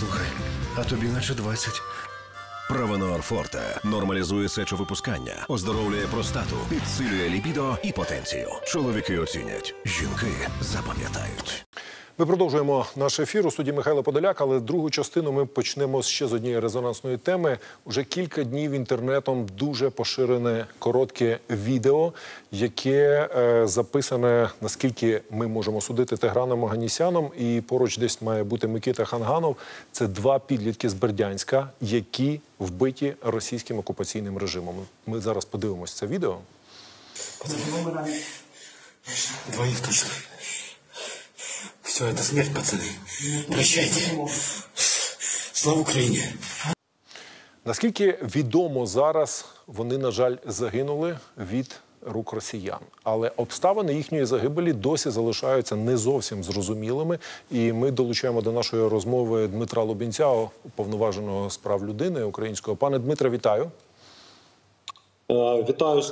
Слухай, а тобі наче 20. Правонор Форте нормалізує сечовипускання, оздоровлює простату, підсилює лібідо і потенцію. Чоловіки оцінять, жінки запам'ятають. Ми продовжуємо наш ефір у суді Михайло Подоляк, але другу частину ми почнемо ще з однієї резонансної теми. Уже кілька днів інтернетом дуже поширене коротке відео, яке е, записане, наскільки ми можемо судити Тиграном Оганісяном, і поруч десь має бути Микита Ханганов. Це два підлітки з Бердянська, які вбиті російським окупаційним режимом. Ми зараз подивимось це відео. Двоих точно. Все, это смерть, пацаны. Прощайте. Слава Украине. Наскільки відомо зараз, вони, на жаль, загинули від рук росіян, але обставини їхньої загибелі досі залишаються не зовсім зрозумілими. І ми долучаємо до нашої розмови Дмитра Лубінця, уповноваженого з прав людини українського. Пане Дмитре, вітаю. Е, Вітаю.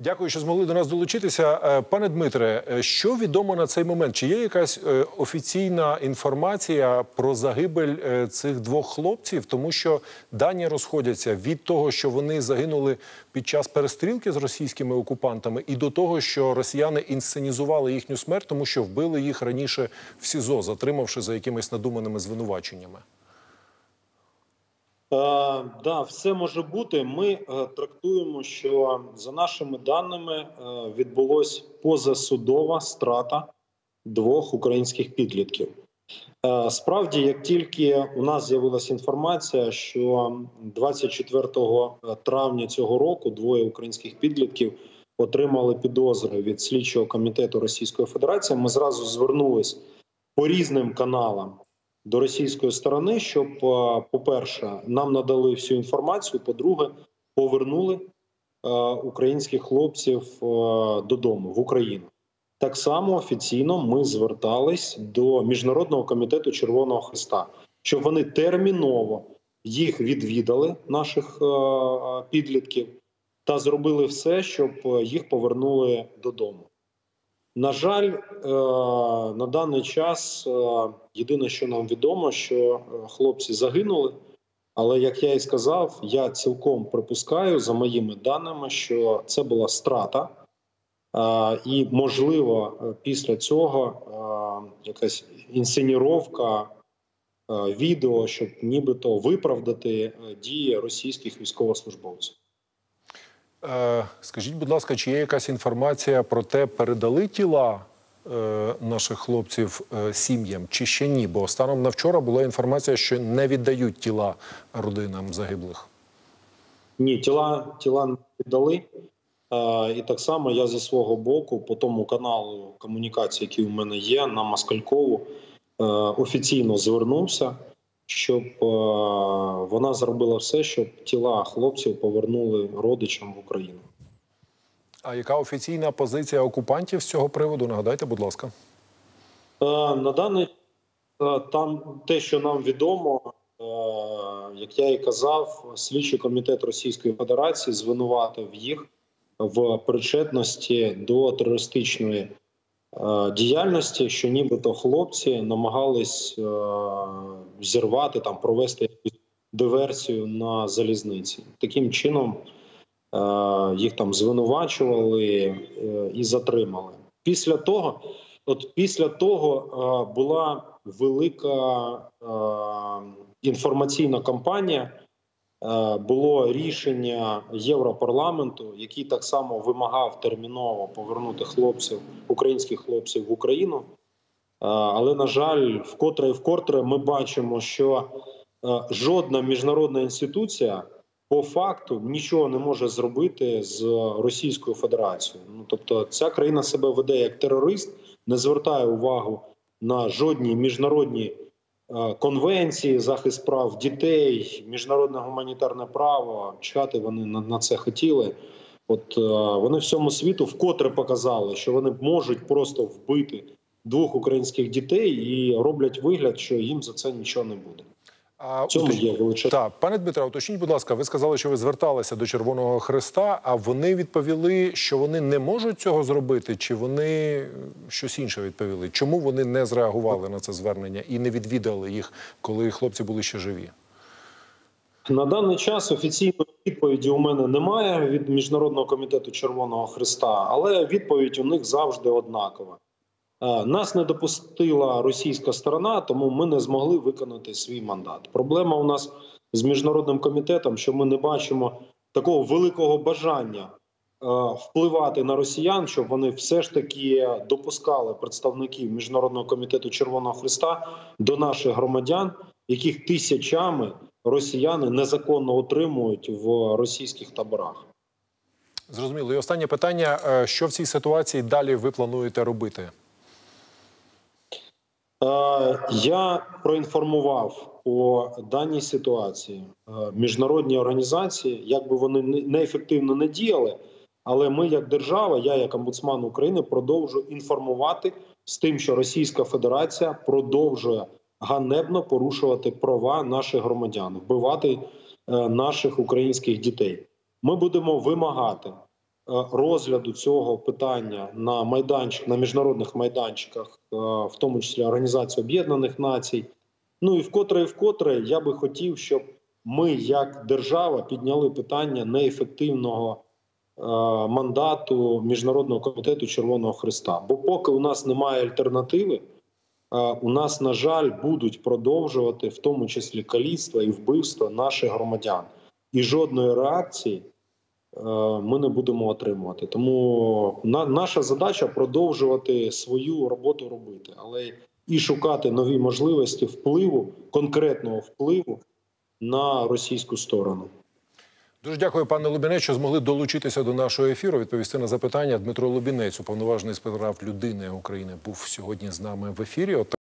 Дякую, що змогли до нас долучитися. Е, Пане Дмитре, е, що відомо на цей момент? Чи є якась е, офіційна інформація про загибель цих двох хлопців? Тому що дані розходяться від того, що вони загинули під час перестрілки з російськими окупантами, і до того, що росіяни інсценізували їхню смерть, тому що вбили їх раніше в СІЗО, затримавши за якимись надуманими звинуваченнями. Е, да, все може бути. Ми е, трактуємо, що за нашими даними е, відбулось позасудова страта двох українських підлітків. Справді, як тільки у нас з'явилася інформація, що 24 травня цього року двоє українських підлітків отримали підозри від слідчого комітету Російської Федерації, ми зразу звернулись по різним каналам до російської сторони, щоб, е, по-перше, нам надали всю інформацію. По-друге, повернули е, українських хлопців е, додому в Україну. Так само офіційно ми звертались до міжнародного комітету Червоного Христа, щоб вони терміново їх відвідали, наших підлітків, та зробили все, щоб їх повернули додому. На жаль, е, на даний час е, єдине, що нам відомо, що е, хлопці загинули. Але як я і сказав, я цілком припускаю за моїми даними, що це була страта, і можливо, після цього якась інсценіровка відео, щоб нібито виправдати дії російських військовослужбовців. Е, Скажіть, будь ласка, чи є якась інформація про те, передали тіла е, наших хлопців е, сім'ям, чи ще ні? Бо станом на вчора була інформація, що не віддають тіла родинам загиблих. Ні, тіла тіла не віддали. І так само я зі свого боку, по тому каналу комунікації, який у мене є, на Москалькову, е, офіційно звернувся, щоб е, вона зробила все, щоб тіла хлопців повернули родичам в Україну. А яка офіційна позиція окупантів з цього приводу? Нагадайте, будь ласка. Е, На даний е, там те, що нам відомо, як я і казав, слідчий комітет Російської Федерації звинуватив їх в причетності до терористичної діяльності, що нібито хлопці намагались е, зірвати там, провести якусь диверсію на залізниці. Таким чином е, їх там звинувачували е, і затримали. Після того, от після того е, була велика е, інформаційна кампанія. Е, Було рішення Європарламенту, який так само вимагав терміново повернути хлопців, українських хлопців в Україну. Е, Але на жаль, вкотре і вкотре ми бачимо, що е, жодна міжнародна інституція по факту нічого не може зробити з Російською Федерацією. Ну тобто, ця країна себе веде як терорист, не звертає увагу на жодні міжнародні конвенції, захист прав дітей, міжнародне гуманітарне право. Чхати вони на, на це хотіли. От е, вони всьому світу вкотре показали, що вони можуть просто вбити двох українських дітей і роблять вигляд, що їм за це нічого не буде. А В цьому є величезна Так, пане Дмитре, уточніть, будь ласка, ви сказали, що ви зверталися до Червоного Христа, а вони відповіли, що вони не можуть цього зробити, чи вони е, щось інше відповіли? Чому вони не зреагували на це звернення і не відвідали їх, коли хлопці були ще живі? На даний час офіційної відповіді у мене немає від міжнародного комітету Червоного Христа, але відповідь у них завжди однакова. Нас не допустила російська сторона, тому ми не змогли виконати свій мандат. Проблема у нас з міжнародним комітетом, що ми не бачимо такого великого бажання е, впливати на росіян, щоб вони все ж таки допускали представників міжнародного комітету Червоного Христа до наших громадян, яких тисячами росіяни незаконно отримують в російських таборах. Зрозуміло. І останнє питання: Е, що в цій ситуації далі ви плануєте робити? Е, Я проінформував по даній ситуації е, міжнародні організації, як би вони неефективно не діяли, але ми, як держава, я як омбудсман України, продовжую інформувати з тим, що Російська Федерація продовжує ганебно порушувати права наших громадян, вбивати е, наших українських дітей. Ми будемо вимагати розгляду цього питання на майданчик на міжнародних майданчиках, е, в тому числі Організації Об'єднаних Націй. Ну і вкотре, і вкотре я би хотів, щоб ми, як держава, підняли питання неефективного е, мандату міжнародного комітету Червоного Христа. Бо поки у нас немає альтернативи, е, у нас, на жаль, будуть продовжувати в тому числі каліцтва і вбивства наших громадян. І жодної реакції е, ми не будемо отримувати. Тому на, наша задача продовжувати свою роботу робити, але і шукати нові можливості впливу, конкретного впливу на російську сторону. Дуже дякую, пане Лубінець, що змогли долучитися до нашого ефіру, відповісти на запитання. Дмитро Лубінець, уповноважений з прав людини України, був сьогодні з нами в ефірі.